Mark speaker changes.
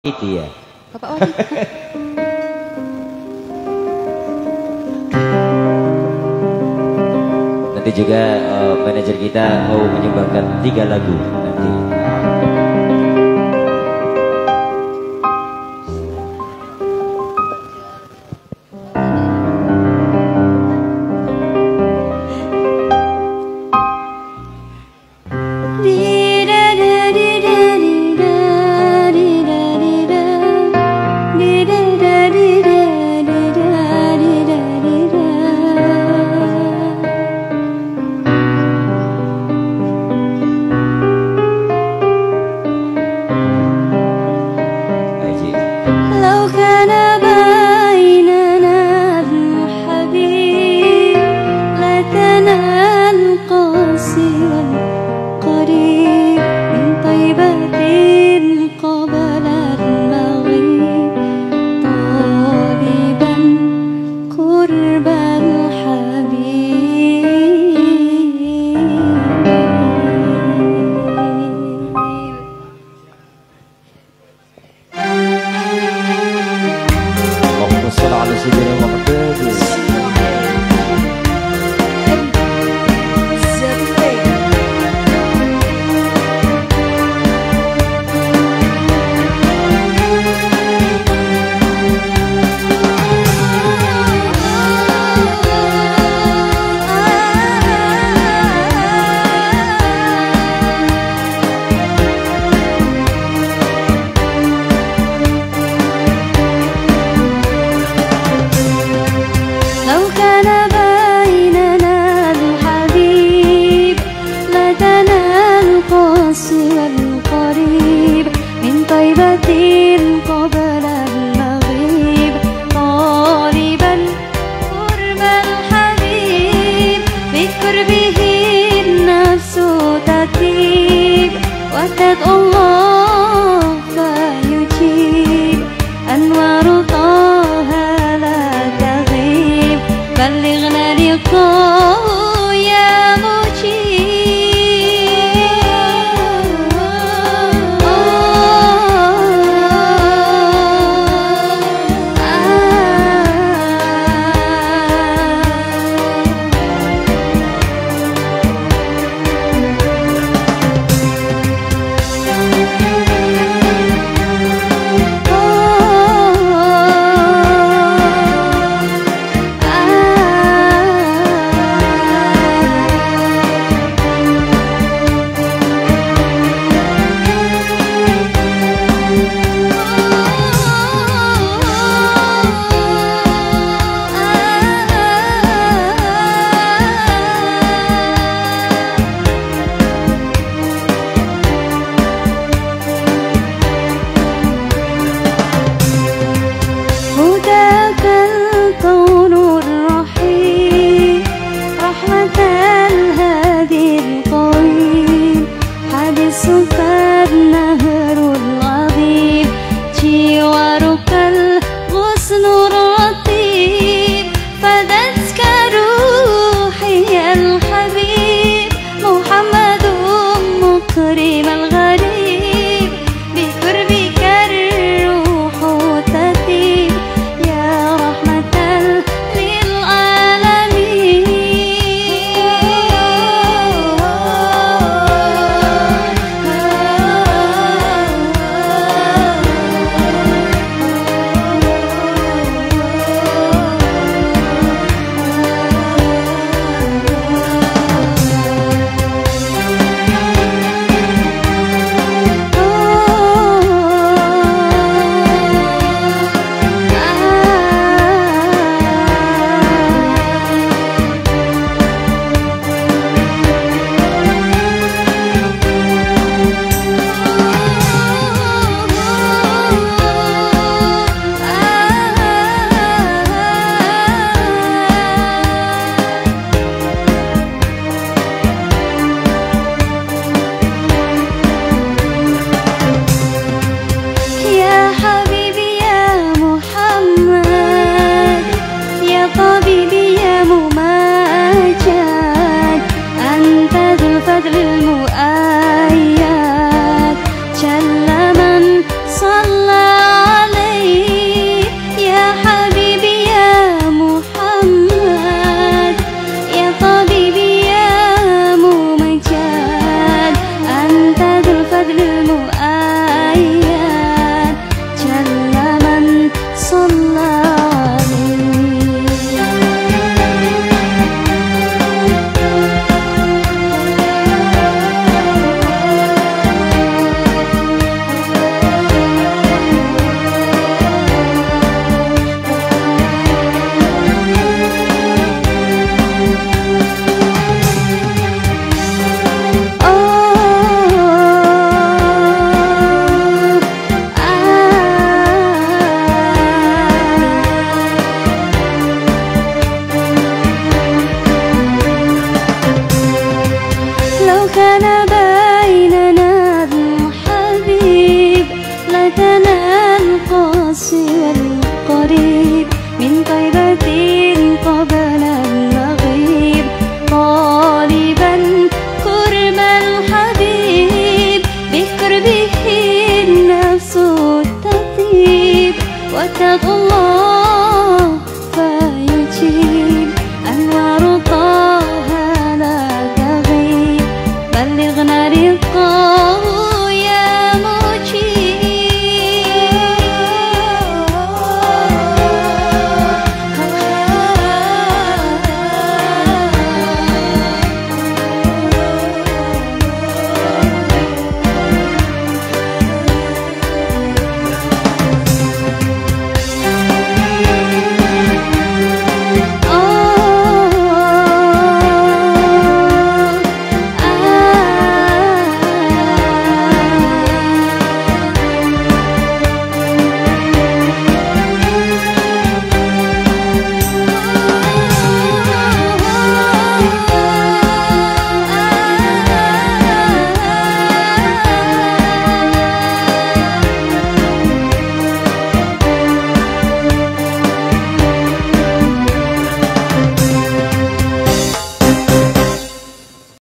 Speaker 1: Iki ya.
Speaker 2: Bapak Wali.
Speaker 1: nanti juga uh, manajer kita mau menyumbangkan tiga lagu nanti.
Speaker 2: به النفس تطيب وتدعو
Speaker 1: Nazlı والقريب من طيبة قبل المغيب طالبا كرم الحبيب النفس تطيب